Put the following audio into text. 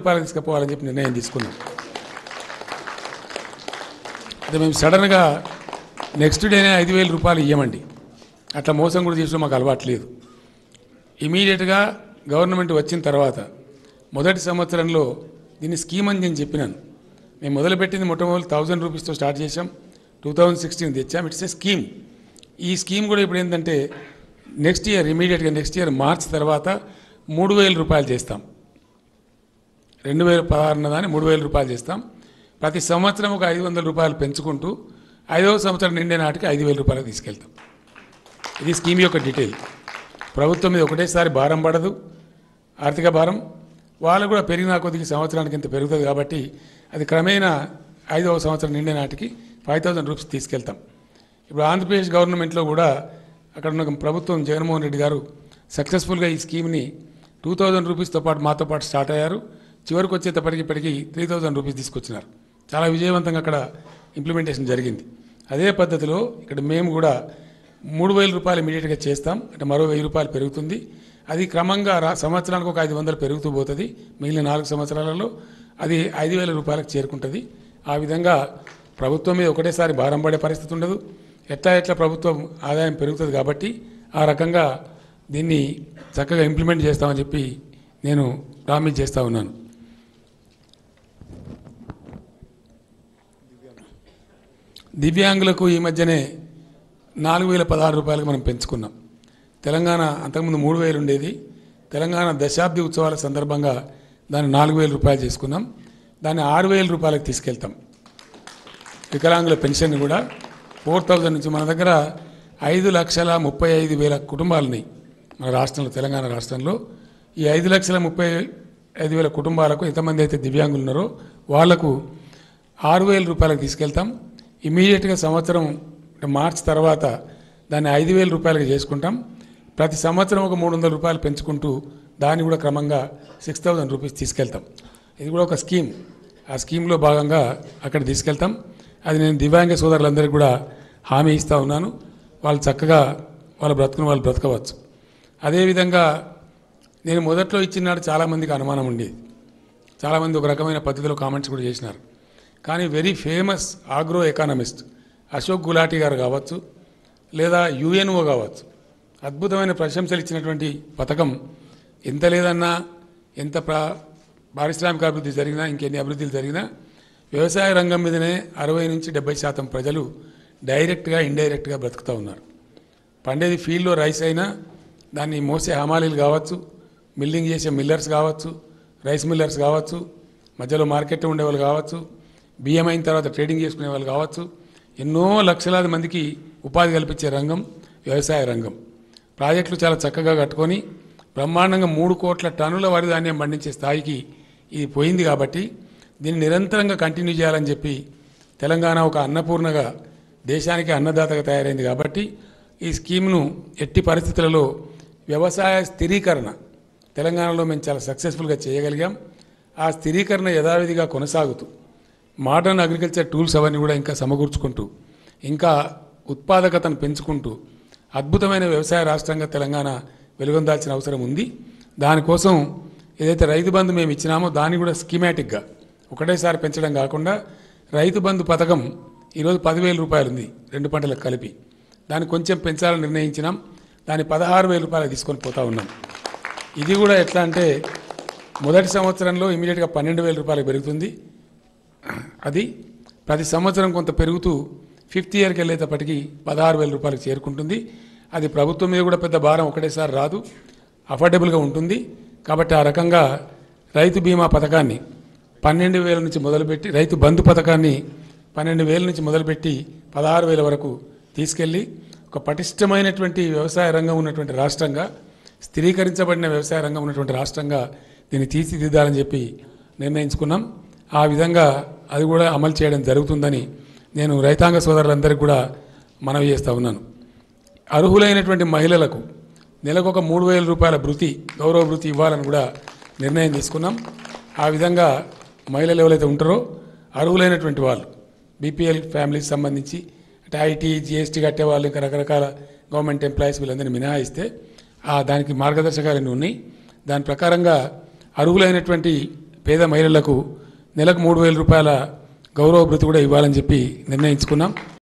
రూపాయలు చెప్పి నిర్ణయం తీసుకున్నాం. అయితే మేము సడన్గా నెక్స్ట్ డేనే ఐదు వేల రూపాయలు ఇవ్వమండి అట్లా మోసం కూడా చేసిన మాకు అలవాటు లేదు. ఇమీడియట్గా గవర్నమెంట్ వచ్చిన తర్వాత మొదటి సంవత్సరంలో దీన్ని స్కీమ్ అని నేను చెప్పినాను. మేము మొదలుపెట్టింది మొట్టమొదటి థౌజండ్ రూపీస్తో స్టార్ట్ చేసాం టూ థౌజండ్ సిక్స్టీన్ తెచ్చాం. It's a scheme. ఈ స్కీమ్ కూడా ఇప్పుడు ఏంటంటే నెక్స్ట్ ఇయర్ ఇమీడియట్గా నెక్స్ట్ ఇయర్ మార్చ్ తర్వాత మూడు వేల రూపాయలు చేస్తాం. రెండు వేల పదహారున దాన్ని మూడు వేల రూపాయలు చేస్తాం. ప్రతి సంవత్సరం ఒక ఐదు వందల రూపాయలు పెంచుకుంటూ ఐదవ సంవత్సరం నిండే నాటికి ఐదు వేల రూపాయలు తీసుకెళ్తాం. ఇది స్కీమ్ యొక్క డీటెయిల్. ప్రభుత్వం మీద ఒకటేసారి భారం పడదు. ఆర్థిక భారం వాళ్ళు కూడా పెరిగిన కొద్దిగా సంవత్సరానికి ఇంత పెరుగుతుంది కాబట్టి అది క్రమేణా ఐదవ సంవత్సరం నిండే నాటికి ఫైవ్ థౌసండ్ రూపీస్ తీసుకెళ్తాం. ఇప్పుడు ఆంధ్రప్రదేశ్ గవర్నమెంట్లో కూడా అక్కడ ఉన్న ప్రభుత్వం జగన్మోహన్ రెడ్డి గారు సక్సెస్ఫుల్గా ఈ స్కీమ్ని టూ థౌజండ్ రూపీస్తో పాటు మాతో పాటు స్టార్ట్ అయ్యారు. చివరికి వచ్చేటప్పటికి ఇప్పటికి త్రీ థౌజండ్ రూపీస్ తీసుకొచ్చినారు. చాలా విజయవంతంగా అక్కడ ఇంప్లిమెంటేషన్ జరిగింది. అదే పద్ధతిలో ఇక్కడ మేము కూడా మూడు వేల రూపాయలు ఇమీడియట్గా చేస్తాం. అంటే మరో వెయ్యి రూపాయలు పెరుగుతుంది. అది క్రమంగా రా సంవత్సరానికి ఒక ఐదు వందలు పెరుగుతూ పోతుంది. మిగిలిన నాలుగు సంవత్సరాలలో అది ఐదు వేల రూపాయలకు చేరుకుంటుంది. ఆ విధంగా ప్రభుత్వం మీద ఒకటేసారి భారం పడే పరిస్థితి ఉండదు. ఎట్లా ఎట్లా ప్రభుత్వం ఆదాయం పెరుగుతుంది కాబట్టి ఆ రకంగా దీన్ని చక్కగా ఇంప్లిమెంట్ చేస్తామని చెప్పి నేను ప్రామిస్ చేస్తూ ఉన్నాను. దివ్యాంగులకు ఈ మధ్యనే నాలుగు వేల పదహారు రూపాయలకు మనం పెంచుకున్నాం. తెలంగాణ అంతకుముందు మూడు వేలు ఉండేది. తెలంగాణ దశాబ్ది ఉత్సవాల సందర్భంగా దాన్ని నాలుగు వేల రూపాయలు చేసుకున్నాం. దాన్ని ఆరు వేల రూపాయలకు తీసుకెళ్తాం. వికలాంగుల పెన్షన్ కూడా ఫోర్ థౌజండ్ నుంచి మన దగ్గర ఐదు లక్షల ముప్పై ఐదు వేల కుటుంబాలని మన రాష్ట్రంలో తెలంగాణ రాష్ట్రంలో. ఈ ఐదు లక్షల ముప్పై ఐదు వేల కుటుంబాలకు ఎంతమంది అయితే దివ్యాంగులు ఉన్నారో వాళ్ళకు ఆరు వేల రూపాయలకు తీసుకెళ్తాం. ఇమీడియట్గా సంవత్సరం అంటే మార్చ్ తర్వాత దాన్ని ఐదు వేల రూపాయలుగా చేసుకుంటాం. ప్రతి సంవత్సరం ఒక మూడు వందల రూపాయలు పెంచుకుంటూ దాన్ని కూడా క్రమంగా సిక్స్ థౌజండ్ రూపీస్ తీసుకెళ్తాం. ఇది కూడా ఒక స్కీమ్. ఆ స్కీమ్లో భాగంగా అక్కడ తీసుకెళ్తాం. అది నేను దివ్యాంగ సోదరులందరికీ కూడా హామీ ఇస్తూ ఉన్నాను. వాళ్ళు చక్కగా వాళ్ళ బ్రతుకుని వాళ్ళు బ్రతకవచ్చు. అదేవిధంగా నేను మొదట్లో ఇచ్చినాడు చాలామందికి అనుమానం ఉండేది. చాలామంది ఒక రకమైన పద్ధతిలో కామెంట్స్ కూడా చేసినారు. కానీ very famous agro economist Ashok Gulati garu కావచ్చు లేదా యుఎన్ఓ కావచ్చు. అద్భుతమైన ప్రశంసలు ఇచ్చినటువంటి పథకం. ఎంత లేదన్నా ఎంత ప్రా పారిశ్రామిక అభివృద్ధి జరిగినా ఇంకెన్ని అభివృద్ధులు జరిగినా వ్యవసాయ రంగం మీదనే అరవై నుంచి డెబ్బై శాతం ప్రజలు డైరెక్ట్గా ఇండైరెక్ట్గా బ్రతుకుతూ ఉన్నారు. పండేది ఫీల్డ్లో రైస్ అయినా దాన్ని మోసే హమాలీలు కావచ్చు మిల్లింగ్ చేసే మిల్లర్స్ కావచ్చు రైస్ మిల్లర్స్ కావచ్చు మధ్యలో మార్కెట్ ఉండేవాళ్ళు కావచ్చు బియ్యం అయిన తర్వాత ట్రేడింగ్ చేసుకునే వాళ్ళు కావచ్చు. ఎన్నో లక్షలాది మందికి ఉపాధి కల్పించే రంగం వ్యవసాయ రంగం. ప్రాజెక్టులు చాలా చక్కగా కట్టుకొని బ్రహ్మాండంగా మూడు కోట్ల టన్నుల వరి ధాన్యం పండించే స్థాయికి ఇది పోయింది కాబట్టి దీన్ని నిరంతరంగా కంటిన్యూ చేయాలని చెప్పి తెలంగాణ ఒక అన్నపూర్ణగా దేశానికి అన్నదాతగా తయారైంది కాబట్టి ఈ స్కీమ్ను ఎట్టి పరిస్థితులలో వ్యవసాయ స్థిరీకరణ తెలంగాణలో మేము చాలా సక్సెస్ఫుల్గా చేయగలిగాం. ఆ స్థిరీకరణ యథావిధిగా కొనసాగుతూ మోడర్న్ అగ్రికల్చర్ టూల్స్ అవన్నీ కూడా ఇంకా సమకూర్చుకుంటూ ఇంకా ఉత్పాదకతను పెంచుకుంటూ అద్భుతమైన వ్యవసాయ రాష్ట్రంగా తెలంగాణ వెలుగొందాల్సిన అవసరం ఉంది. దానికోసం ఏదైతే రైతు బంధు మేము ఇచ్చినామో దాన్ని కూడా స్కీమాటిక్గా ఒకటేసారి పెంచడం కాకుండా రైతు బంధు పథకం ఈరోజు పదివేల రూపాయలు ఉంది రెండు పంటలకు కలిపి. దాన్ని కొంచెం పెంచాలని నిర్ణయించినాం. దాన్ని పదహారు వేల రూపాయలు తీసుకొని పోతా ఉన్నాం. ఇది కూడా ఎట్లా అంటే మొదటి సంవత్సరంలో ఇమీడియట్గా పన్నెండు వేల రూపాయలు పెరుగుతుంది. అది ప్రతి సంవత్సరం కొంత పెరుగుతూ ఫిఫ్త్ ఇయర్కి వెళ్ళేటప్పటికీ పదహారు వేల రూపాయలకు చేరుకుంటుంది. అది ప్రభుత్వం మీద కూడా పెద్ద భారం ఒకటేసారి రాదు. అఫోర్డబుల్గా ఉంటుంది. కాబట్టి ఆ రకంగా రైతు బీమా పథకాన్ని పన్నెండు వేల నుంచి మొదలుపెట్టి రైతు బంధు పథకాన్ని పన్నెండు వేల నుంచి మొదలుపెట్టి పదహారు వేల వరకు తీసుకెళ్ళి ఒక పటిష్టమైనటువంటి వ్యవసాయ రంగం ఉన్నటువంటి రాష్ట్రంగా స్థిరీకరించబడిన వ్యవసాయ రంగం ఉన్నటువంటి రాష్ట్రంగా దీన్ని తీర్చిదిద్దాలని చెప్పి నిర్ణయించుకున్నాం. ఆ విధంగా అది కూడా అమలు చేయడం జరుగుతుందని నేను రైతాంగ సోదరులందరికీ కూడా మనవి చేస్తూ ఉన్నాను. అర్హులైనటువంటి మహిళలకు నెలకు ఒక మూడు వేల రూపాయల భృతి గౌరవ భృతి ఇవ్వాలని కూడా నిర్ణయం తీసుకున్నాం. ఆ విధంగా మహిళలు ఎవరైతే ఉంటారో అర్హులైనటువంటి వాళ్ళు బీపీఎల్ ఫ్యామిలీకి సంబంధించి అంటే ఐటీ జిఎస్టీ కట్టే వాళ్ళు ఇంకా రకరకాల గవర్నమెంట్ ఎంప్లాయీస్ వీళ్ళందరినీ మినహాయిస్తే ఆ దానికి మార్గదర్శకాలు ఉన్నాయి. దాని ప్రకారంగా అర్హులైనటువంటి పేద మహిళలకు నెలకు మూడు వేల రూపాయల గౌరవ భృతి కూడా ఇవ్వాలని చెప్పి నిర్ణయించుకున్నాం.